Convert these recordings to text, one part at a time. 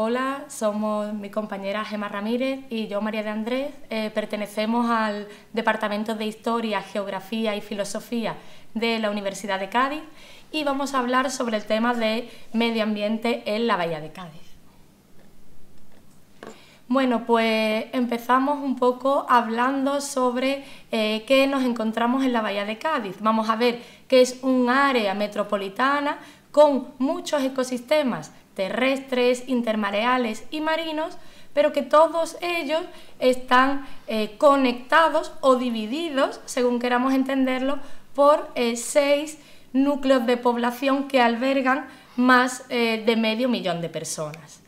Hola, somos mi compañera Gemma Ramírez y yo, María de Andrés. Eh, pertenecemos al Departamento de Historia, Geografía y Filosofía de la Universidad de Cádiz y vamos a hablar sobre el tema de medio ambiente en la Bahía de Cádiz. Bueno, pues empezamos un poco hablando sobre eh, qué nos encontramos en la Bahía de Cádiz. Vamos a ver que es un área metropolitana con muchos ecosistemas terrestres, intermareales y marinos, pero que todos ellos están eh, conectados o divididos, según queramos entenderlo, por eh, seis núcleos de población que albergan más eh, de medio millón de personas.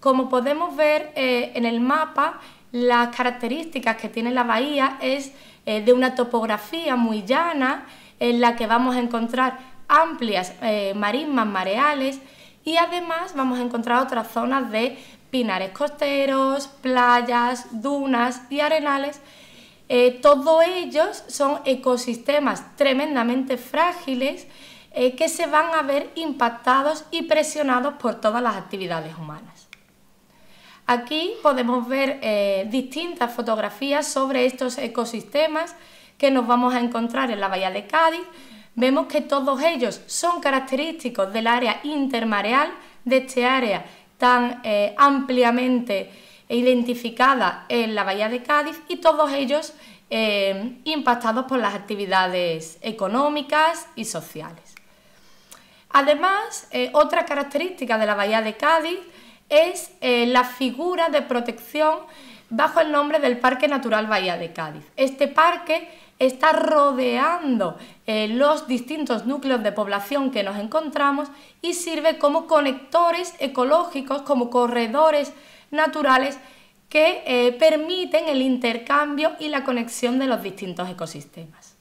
Como podemos ver en el mapa, las características que tiene la bahía es de una topografía muy llana, en la que vamos a encontrar amplias marismas mareales, y además vamos a encontrar otras zonas de pinares costeros, playas, dunas y arenales. Eh, todos ellos son ecosistemas tremendamente frágiles eh, que se van a ver impactados y presionados por todas las actividades humanas. Aquí podemos ver eh, distintas fotografías sobre estos ecosistemas que nos vamos a encontrar en la bahía de Cádiz, vemos que todos ellos son característicos del área intermareal, de este área tan eh, ampliamente identificada en la bahía de Cádiz y todos ellos eh, impactados por las actividades económicas y sociales. Además, eh, otra característica de la bahía de Cádiz es la figura de protección bajo el nombre del Parque Natural Bahía de Cádiz. Este parque está rodeando eh, los distintos núcleos de población que nos encontramos y sirve como conectores ecológicos, como corredores naturales que eh, permiten el intercambio y la conexión de los distintos ecosistemas.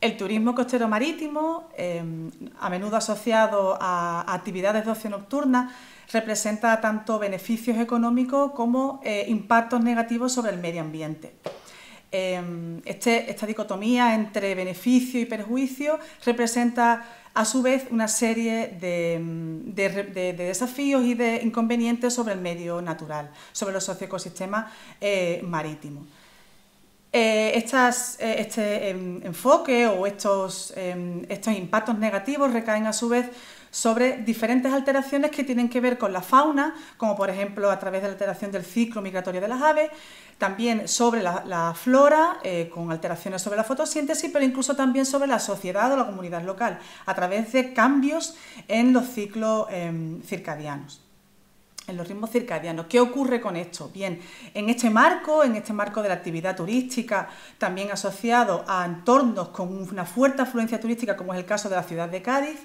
El turismo costero marítimo, em, a menudo asociado a actividades de ocio nocturna, representa tanto beneficios económicos como eh, impactos negativos sobre el medio ambiente. Em, este, esta dicotomía entre beneficio y perjuicio representa a su vez una serie de, desafíos y de inconvenientes sobre el medio natural, sobre los socioecosistemas eh, marítimos. Eh, eh, este enfoque o estos, em, estos impactos negativos recaen a su vez sobre diferentes alteraciones que tienen que ver con la fauna, como por ejemplo a través de la alteración del ciclo migratorio de las aves, también sobre la, flora, eh, con alteraciones sobre la fotosíntesis, pero incluso también sobre la sociedad o la comunidad local, a través de cambios en los ciclos em, circadianos en los ritmos circadianos. ¿Qué ocurre con esto? Bien, en este marco, en este marco de la actividad turística, también asociado a entornos con una fuerte afluencia turística, como es el caso de la ciudad de Cádiz,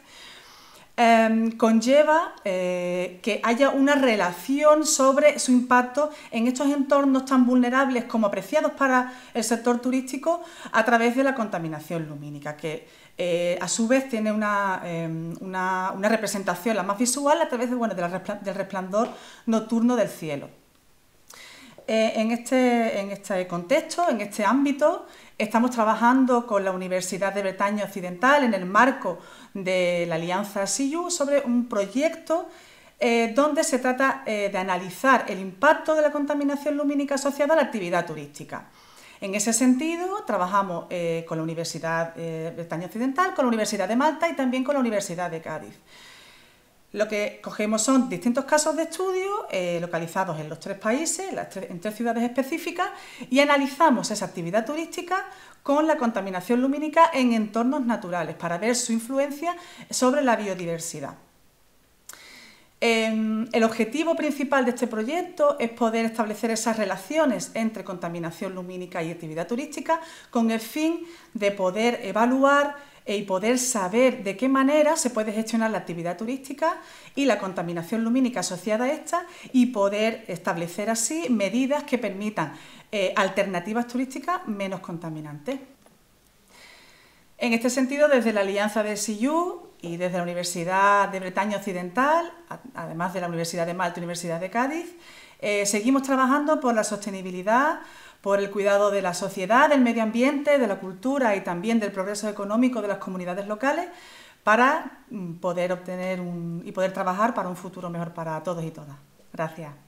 Em, conlleva eh, que haya una relación sobre su impacto en estos entornos tan vulnerables como apreciados para el sector turístico a través de la contaminación lumínica, que eh, a su vez tiene em, una, representación la más visual a través de, bueno, del resplandor nocturno del cielo. Eh, en, este, en este contexto, en este ámbito, estamos trabajando con la Universidad de Bretaña Occidental en el marco de la Alianza SIU sobre un proyecto eh, donde se trata eh, de analizar el impacto de la contaminación lumínica asociada a la actividad turística. En ese sentido, trabajamos eh, con la Universidad de Bretaña Occidental, con la Universidad de Malta y también con la Universidad de Cádiz. Lo que cogemos son distintos casos de estudio localizados en los tres países, en tres ciudades específicas, y analizamos esa actividad turística con la contaminación lumínica en entornos naturales para ver su influencia sobre la biodiversidad. Em, el objetivo principal de este proyecto es poder establecer esas relaciones entre contaminación lumínica y actividad turística con el fin de poder evaluar y poder saber de qué manera se puede gestionar la actividad turística y la contaminación lumínica asociada a esta y poder establecer así medidas que permitan eh, alternativas turísticas menos contaminantes. En este sentido, desde la Alianza de SIU y desde la Universidad de Bretaña Occidental, además de la Universidad de Malta y Universidad de Cádiz, eh, seguimos trabajando por la sostenibilidad, por el cuidado de la sociedad, del medio ambiente, de la cultura y también del progreso económico de las comunidades locales, para mm, poder obtener y poder trabajar para un futuro mejor para todos y todas. Gracias.